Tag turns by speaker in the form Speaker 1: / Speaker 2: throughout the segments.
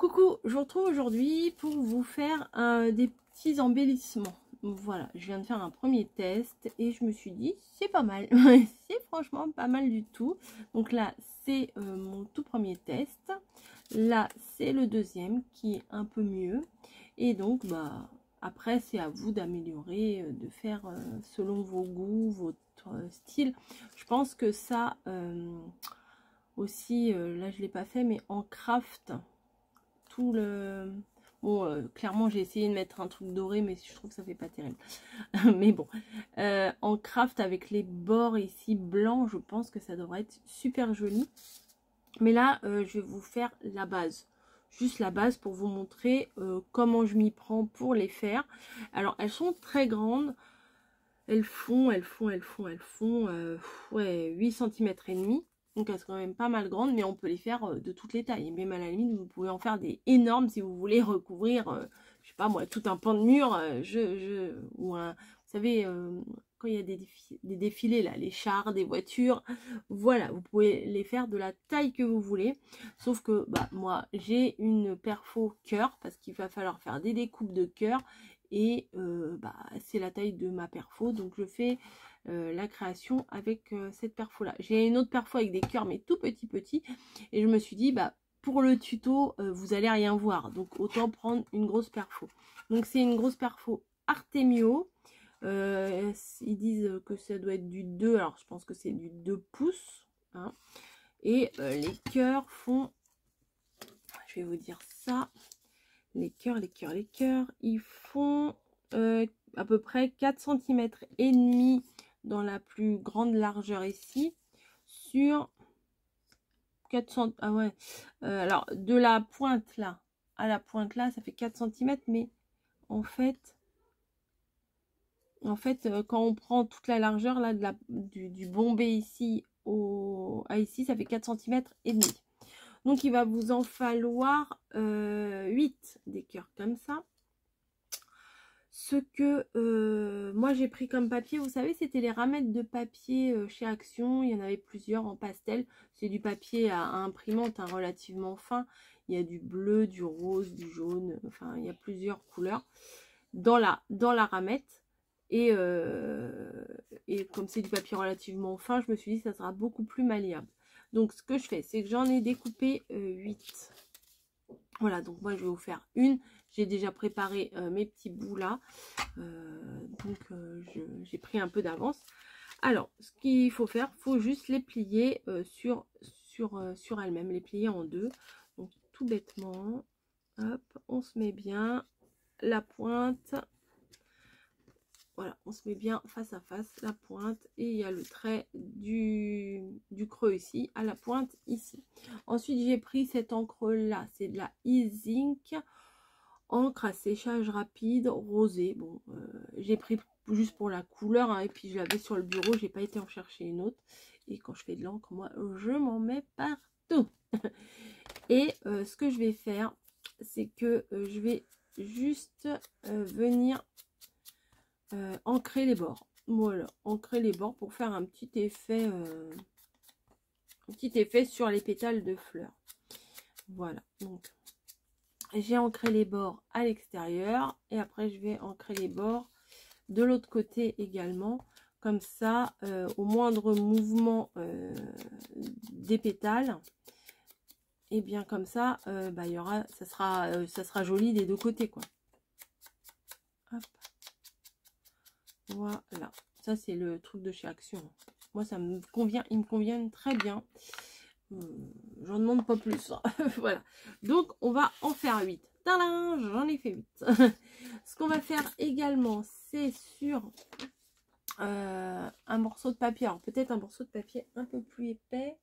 Speaker 1: Coucou, je vous retrouve aujourd'hui pour vous faire euh, des petits embellissements. Voilà, je viens de faire un premier test et je me suis dit, c'est pas mal. c'est franchement pas mal du tout. Donc là, c'est euh, mon tout premier test. Là, c'est le deuxième qui est un peu mieux. Et donc, bah, après, c'est à vous d'améliorer, euh, de faire selon vos goûts, votre style. Je pense que ça aussi, là, je l'ai pas fait, mais en craft, le... Bon, euh, clairement, j'ai essayé de mettre un truc doré, mais je trouve que ça fait pas terrible. mais bon, euh, en craft avec les bords ici blancs, je pense que ça devrait être super joli. Mais là, euh, je vais vous faire la base. Juste la base pour vous montrer comment je m'y prends pour les faire. Alors, elles sont très grandes. Elles font, elles font, elles font, elles font ouais, 8 cm et demi. Donc elles sont quand même pas mal grandes, mais on peut les faire euh, de toutes les tailles. Même à la limite, vous pouvez en faire des énormes si vous voulez recouvrir, euh, je sais pas moi, tout un pan de mur. Euh, je, je, vous savez, quand il y a des, des, défilés, là, les chars, des voitures, voilà, vous pouvez les faire de la taille que vous voulez. Sauf que bah, moi, j'ai une perfo cœur, parce qu'il va falloir faire des découpes de cœur. Et bah, c'est la taille de ma perfo, donc je fais euh, la création avec euh, cette perfo là. J'ai une autre perfo avec des cœurs mais tout petit petit et je me suis dit bah pour le tuto euh, vous allez rien voir donc autant prendre une grosse perfo. Donc c'est une grosse perfo Artemio. ils disent que ça doit être du 2 alors je pense que c'est du 2 pouces. Hein. Et les cœurs font, je vais vous dire ça, les cœurs, les cœurs, les cœurs, ils font à peu près 4 cm et demi dans la plus grande largeur ici sur 400 ah ouais euh, alors de la pointe là à la pointe là ça fait 4 cm mais en fait en fait euh, quand on prend toute la largeur là la, du, bombé ici au à ici ça fait 4 cm et demi. Donc il va vous en falloir 8 euh, des cœurs comme ça ce que euh, moi j'ai pris comme papier, vous savez, c'était les ramettes de papier euh, chez Action. Il y en avait plusieurs en pastel. C'est du papier à, imprimante hein, relativement fin. Il y a du bleu, du rose, du jaune. Enfin, il y a plusieurs couleurs dans la, ramette. Et, euh, et comme c'est du papier relativement fin, je me suis dit que ça sera beaucoup plus malléable. Donc ce que je fais, c'est que j'en ai découpé 8. Voilà, donc moi je vais vous faire une. J'ai déjà préparé euh, mes petits bouts là. Euh, donc euh, j'ai pris un peu d'avance. Alors, ce qu'il faut faire, faut juste les plier sur, sur, sur elles-mêmes, les plier en deux. Donc tout bêtement, hop, on se met bien la pointe. Voilà, on se met bien face à face la pointe et il y a le trait du, du creux ici, à la pointe ici. Ensuite, j'ai pris cette encre là, c'est de la e-zinc encre à séchage rapide rosé bon euh, j'ai pris juste pour la couleur hein, et puis je l'avais sur le bureau j'ai pas été en chercher une autre. Et quand je fais de l'encre moi je m'en mets partout. Et euh, ce que je vais faire c'est que euh, je vais juste venir ancrer les bords. Voilà ancrer les bords pour faire un petit effet un petit effet sur les pétales de fleurs. Voilà donc j'ai ancré les bords à l'extérieur et après je vais ancrer les bords de l'autre côté également. Comme ça euh, au moindre mouvement euh, des pétales et eh bien comme ça euh, bah, y aura ça sera ça sera joli des deux côtés quoi. Voilà. Ça c'est le truc de chez Action. Moi ça me convient il me convient très bien j'en demande pas plus. Hein. voilà. Donc, on va en faire 8. J'en ai fait 8. Ce qu'on va faire également, c'est sur euh, un morceau de papier. Alors, peut-être un morceau de papier un peu plus épais.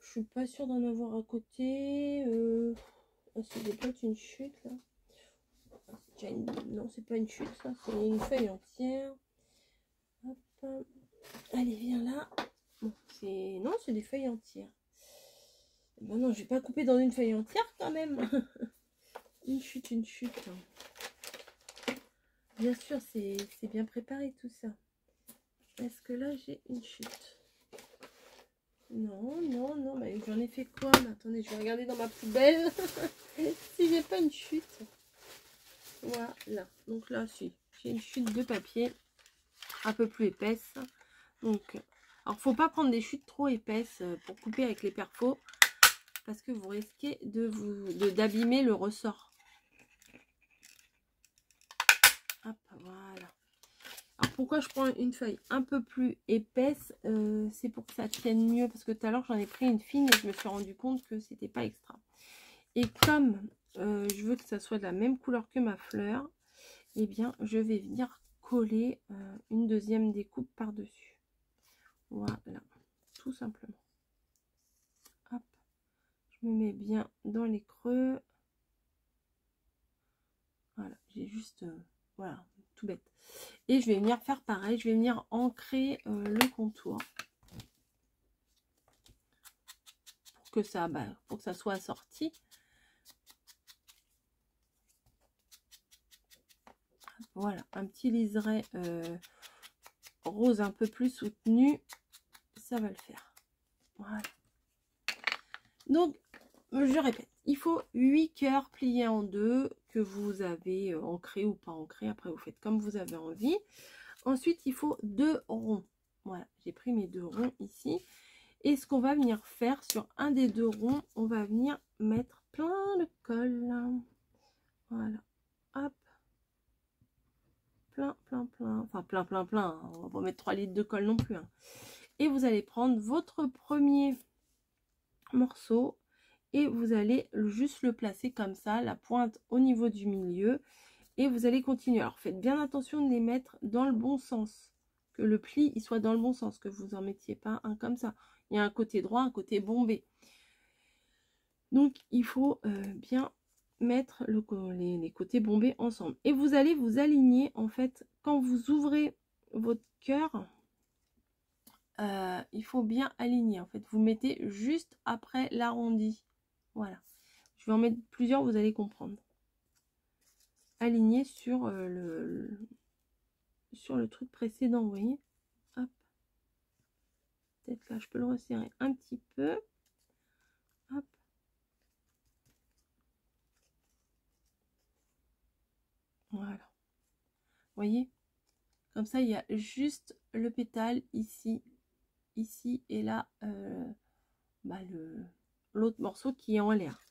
Speaker 1: Je suis pas sûre d'en avoir à côté. Euh... Oh, c'est peut-être une chute, là. Non, c'est pas une chute, ça. C'est une feuille entière. Allez, viens là. Bon, non, c'est des feuilles entières. Ben non, je vais pas couper dans une feuille entière quand même. une chute, une chute. Bien sûr, c'est bien préparé tout ça. Est-ce que là, j'ai une chute? Non, non, non, mais j'en ai fait quoi? Attendez, je vais regarder dans ma poubelle si j'ai pas une chute. Voilà, donc là, si j'ai une chute de papier un peu plus épaisse. Donc, alors faut pas prendre des chutes trop épaisses euh, pour couper avec les perfos parce que vous risquez de vous d'abîmer le ressort. Hop, voilà. Alors pourquoi je prends une feuille un peu plus épaisse euh, C'est pour que ça tienne mieux parce que tout à l'heure j'en ai pris une fine et je me suis rendu compte que c'était pas extra. Et comme euh, je veux que ça soit de la même couleur que ma fleur, eh bien je vais venir coller une deuxième découpe par dessus. Voilà, tout simplement. Me mets bien dans les creux. Voilà, j'ai juste, euh, voilà, tout bête. Et je vais venir faire pareil, je vais venir ancrer euh, le contour. Pour que ça, bah, pour que ça soit assorti. Voilà, un petit liseré euh, rose un peu plus soutenu va le faire. Voilà. Donc, je répète, il faut 8 cœurs pliés en deux que vous avez euh, ancré ou pas ancré. Après, vous faites comme vous avez envie. Ensuite, il faut deux ronds. Voilà, j'ai pris mes deux ronds ici. Et ce qu'on va venir faire sur un des deux ronds, on va venir mettre plein de colle. Voilà. Hop. Plein, plein, plein. Enfin, plein, plein, plein. On va pas mettre 3 litres de colle non plus. Hein et vous allez prendre votre premier morceau et vous allez juste le placer comme ça, la pointe au niveau du milieu et vous allez continuer. Alors faites bien attention de les mettre dans le bon sens, que le pli il soit dans le bon sens, que vous en mettiez pas un comme ça. Il y a un côté droit, un côté bombé. Donc il faut euh, bien mettre le, les, les côtés bombés ensemble. Et vous allez vous aligner en fait quand vous ouvrez votre cœur euh, il faut bien aligner. En fait, vous mettez juste après l'arrondi. Voilà. Je vais en mettre plusieurs, vous allez comprendre. Aligner sur euh, le, sur le truc précédent, voyez. Hop. Peut-être là, je peux le resserrer un petit peu. Hop. Voilà. Vous voyez? Comme ça, il y a juste le pétale ici ici et là euh, bah, l'autre morceau qui est en l'air.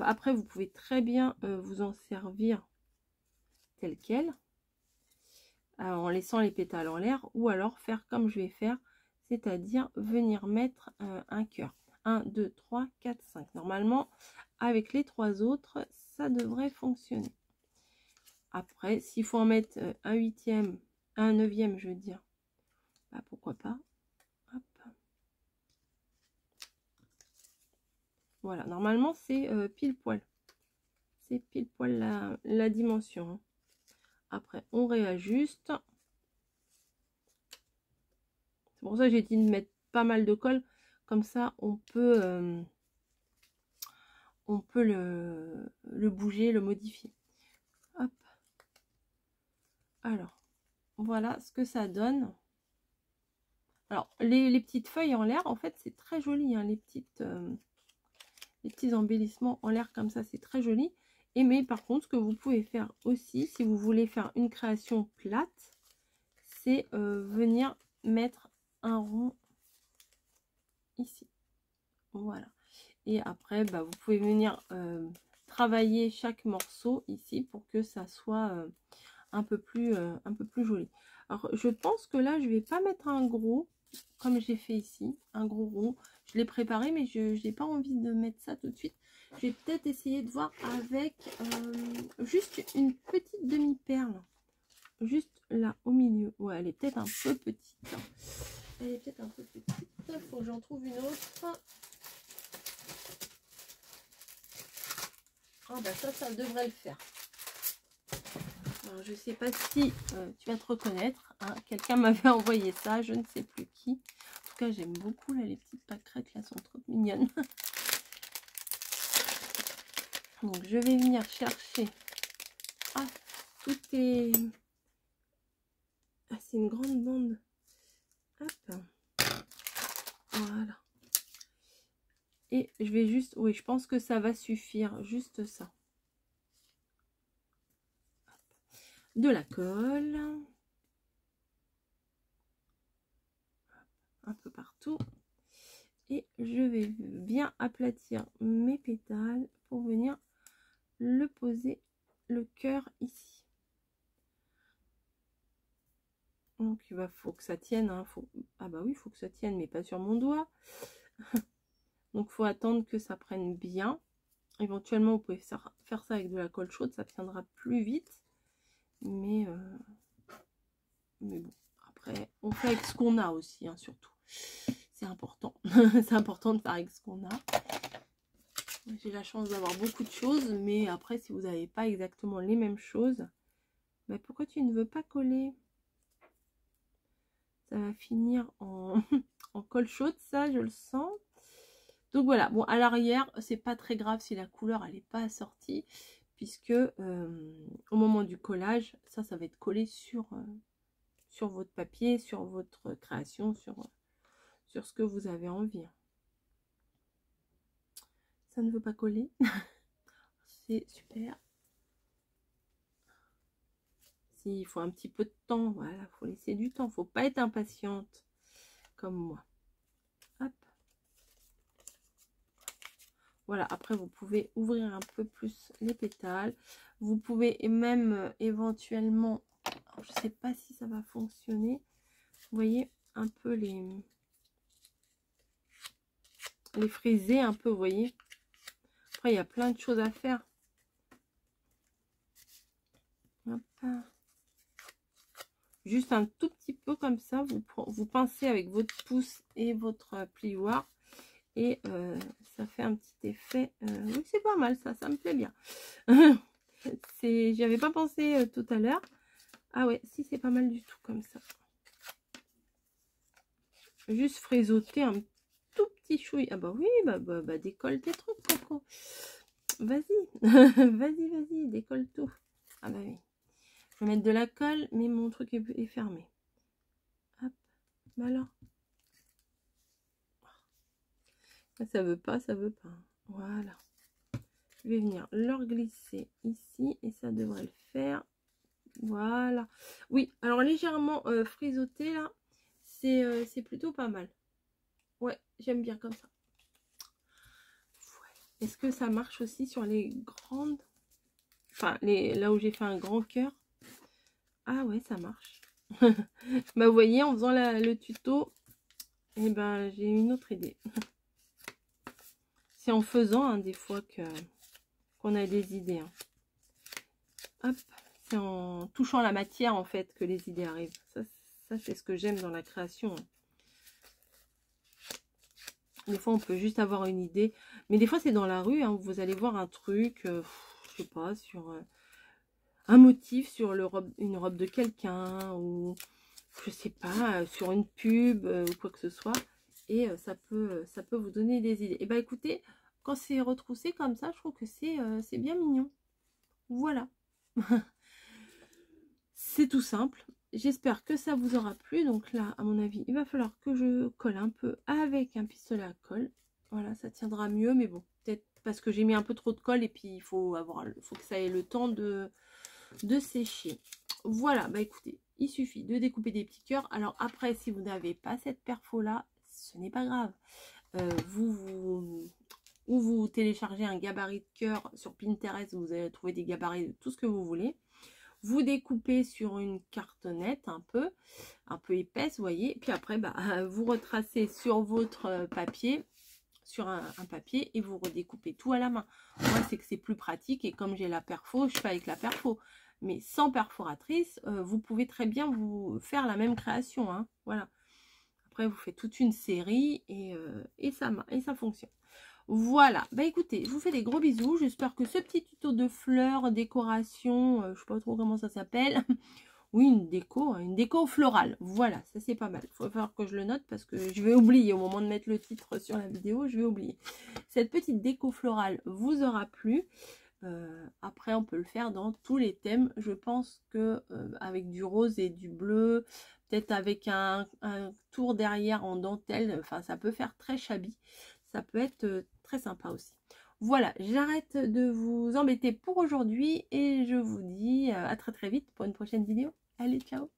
Speaker 1: Après, vous pouvez très bien euh, vous en servir tel quel, euh, en laissant les pétales en l'air, ou alors faire comme je vais faire, c'est-à-dire venir mettre un cœur. 1, 2, 3, 4, 5. Normalement, avec les trois autres, ça devrait fonctionner. Après, s'il faut en mettre un huitième, un neuvième, je veux dire, bah, pourquoi pas. Voilà, normalement c'est euh, pile poil. C'est pile poil la, dimension. Hein. Après, on réajuste. C'est pour ça que j'ai dit de mettre pas mal de colle. Comme ça, on peut, euh, on peut le, le bouger, le modifier. Hop. Alors, voilà ce que ça donne. Alors, les, petites feuilles en l'air, en fait, c'est très joli. Hein, les petites... Euh, petits embellissements en l'air comme ça, c'est très joli. Et mais par contre, ce que vous pouvez faire aussi, si vous voulez faire une création plate, c'est euh, venir mettre un rond ici. Voilà. Et après, bah, vous pouvez venir euh, travailler chaque morceau ici pour que ça soit euh, un, peu plus, un peu plus joli. Alors, je pense que là, je vais pas mettre un gros, comme j'ai fait ici, un gros rond. Je l'ai préparé, mais je n'ai pas envie de mettre ça tout de suite. Je vais peut-être essayer de voir avec euh, juste une petite demi-perle. Juste là, au milieu. Ouais, elle est peut-être un peu petite. Elle est peut-être un peu petite. Il faut que j'en trouve une autre. Ah bah ça, ça devrait le faire. Alors, je sais pas si euh, tu vas te reconnaître. Hein. Quelqu'un m'avait envoyé ça, je ne sais plus qui cas, j'aime beaucoup les petites pâquerettes là sont trop mignonnes. Donc, je vais venir chercher. Ah, tout est. Ah, c'est une grande bande. Hop. Voilà. Et je vais juste, oui, je pense que ça va suffire, juste ça. De la colle. Et je vais bien aplatir mes pétales pour venir le poser le cœur ici. Donc il va faut que ça tienne. Hein, faut... Ah bah oui, faut que ça tienne, mais pas sur mon doigt. Donc faut attendre que ça prenne bien. Éventuellement, vous pouvez faire ça avec de la colle chaude, ça tiendra plus vite. Mais, euh, mais bon, après, on fait avec ce qu'on a aussi, hein, surtout. C'est important. C'est important de faire avec ce qu'on a. J'ai la chance d'avoir beaucoup de choses, mais après, si vous n'avez pas exactement les mêmes choses, bah, pourquoi tu ne veux pas coller? Ça va finir en, en colle chaude, ça, je le sens. Donc voilà, bon, à l'arrière, c'est pas très grave si la couleur, elle n'est pas assortie, puisque euh, au moment du collage, ça, ça va être collé sur, euh, sur votre papier, sur votre création, sur, sur ce que vous avez envie. Ça ne veut pas coller. c'est super. Si, faut un petit peu de temps. Voilà, il faut laisser du temps. Faut pas être impatiente comme moi. Hop. Voilà, après vous pouvez ouvrir un peu plus les pétales. Vous pouvez même euh, éventuellement, je ne sais pas si ça va fonctionner. Vous voyez un peu les, les friser un peu, voyez il y a plein de choses à faire. Juste un tout petit peu comme ça, vous, vous pincez avec votre pouce et votre plioir. Et euh, ça fait un petit effet. Euh, oui, c'est pas mal ça, ça me plaît bien. J'y avais pas pensé euh, tout à l'heure. Ah ouais, si c'est pas mal du tout comme ça. Juste frésoter un chouille. Ah bah oui, bah, bah, bah décolle tes trucs, Coco. Vas-y, vas-y, vas-y, décolle tout. Ah bah oui. Je vais mettre de la colle, mais mon truc est, fermé. Hop, bah alors. Ça veut pas, ça veut pas. Voilà. Je vais venir leur glisser ici et ça devrait le faire. Voilà. Oui, alors légèrement euh, là, euh, c'est plutôt pas mal. J'aime bien comme ça. Est-ce que ça marche aussi sur les grandes? Enfin, les, là où j'ai fait un grand cœur? Ah ouais, ça marche. bah vous voyez, en faisant le tuto, eh ben, j'ai une autre idée. C'est en faisant, hein, des fois, que qu'on a des idées. Hein. Hop, c'est en touchant la matière, en fait, que les idées arrivent. Ça, ça c'est ce que j'aime dans la création. Hein. Des fois, on peut juste avoir une idée. Mais des fois, c'est dans la rue. Hein, vous allez voir un truc, je euh, je sais pas, sur euh, un motif, sur une robe de quelqu'un, ou je sais pas, euh, sur une pub, ou quoi que ce soit. Et ça, peut, ça peut vous donner des idées. Et bah écoutez, quand c'est retroussé comme ça, je trouve que c'est bien mignon. Voilà. c'est tout simple. J'espère que ça vous aura plu. Donc là, à mon avis, il va falloir que je colle un peu avec un pistolet à colle. Voilà, ça tiendra mieux. Mais bon, peut-être parce que j'ai mis un peu trop de colle et puis il faut, avoir, que ça ait le temps de, de sécher. Voilà, bah écoutez, il suffit de découper des petits cœurs. Alors après, si vous n'avez pas cette perfo là, ce n'est pas grave. Euh, vous, vous, ou vous téléchargez un gabarit de cœur sur Pinterest, vous allez trouver des gabarits de tout ce que vous voulez. Vous découpez sur une cartonnette un peu, un peu épaisse, vous voyez. Puis après, bah, vous retracez sur votre euh, papier, sur un, papier et vous redécoupez tout à la main. Moi, c'est que c'est plus pratique et comme j'ai la perfo, je fais avec la perfo. Mais sans perforatrice, euh, vous pouvez très bien vous faire la même création. Hein. Voilà. Après, vous faites toute une série et, euh, et, ça, et ça fonctionne. Voilà, bah écoutez, je vous fais des gros bisous. J'espère que ce petit tuto de fleurs, décoration, euh, je sais pas trop comment ça s'appelle. oui, une déco, hein, une déco florale. Voilà, ça c'est pas mal. Il faut falloir que je le note parce que je vais oublier au moment de mettre le titre sur la vidéo, je vais oublier. Cette petite déco florale vous aura plu. Euh, après, on peut le faire dans tous les thèmes. Je pense que euh, avec du rose et du bleu, peut-être avec un, tour derrière en dentelle, enfin ça peut faire très shabby ça peut être très sympa aussi. Voilà, j'arrête de vous embêter pour aujourd'hui et je vous dis à très très vite pour une prochaine vidéo. Allez, ciao